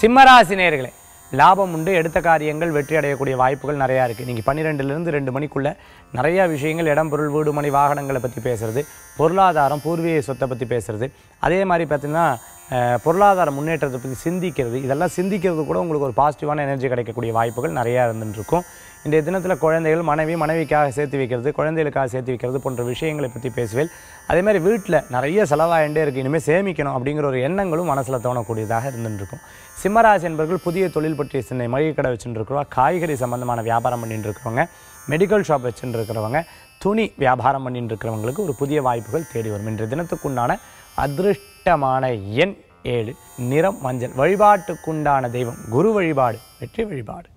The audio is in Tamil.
சிம்மராசி லாபம் உண்டு எடுத்த காரியங்கள் வெற்றி அடையக்கூடிய வாய்ப்புகள் நிறையா இருக்குது நீங்கள் பன்னிரெண்டுலேருந்து ரெண்டு மணிக்குள்ளே நிறையா விஷயங்கள் இடம் பொருள் வீடு மணி வாகனங்களை பற்றி பேசுகிறது பொருளாதாரம் பூர்வீக சொத்தை பற்றி பேசுகிறது அதே மாதிரி பார்த்தீங்கன்னா பொருளாதார முன்னேற்றத்தை பற்றி சிந்திக்கிறது இதெல்லாம் சிந்திக்கிறது கூட உங்களுக்கு ஒரு பாசிட்டிவான எனர்ஜி கிடைக்கக்கூடிய வாய்ப்புகள் நிறையா இருந்துருக்கும் இன்றைய தினத்தில் குழந்தைகள் மனைவி மனைவிக்காக சேர்த்து வைக்கிறது குழந்தைகளுக்காக சேர்த்து வைக்கிறது போன்ற விஷயங்களை பற்றி பேசுவேன். அதே மாதிரி வீட்டில் நிறைய செலவாயிட்டே இருக்குது இனிமேல் சேமிக்கணும் அப்படிங்கிற ஒரு எண்ணங்களும் மனசில் தோணக்கூடியதாக இருந்துருக்கும் சிம்மராசி என்பவர்கள் புதிய தொழில் பற்றிய சின்ன மளிகை கடை வச்சுட்டு இருக்கிறவங்க காய்கறி சம்பந்தமான வியாபாரம் பண்ணிட்டு இருக்கிறவங்க மெடிக்கல் ஷாப் வச்சுட்டு இருக்கிறவங்க துணி வியாபாரம் பண்ணிட்டு இருக்கிறவங்களுக்கு ஒரு புதிய வாய்ப்புகள் தேடி வரும். இன்றைய தினத்துக்குண்டான அதிருஷ்டமான எண் ஏழு. நிறம் மஞ்சள். வழிபாட்டுக்குண்டான தெய்வம். குரு வழிபாடு வெற்றி வழிபாடு.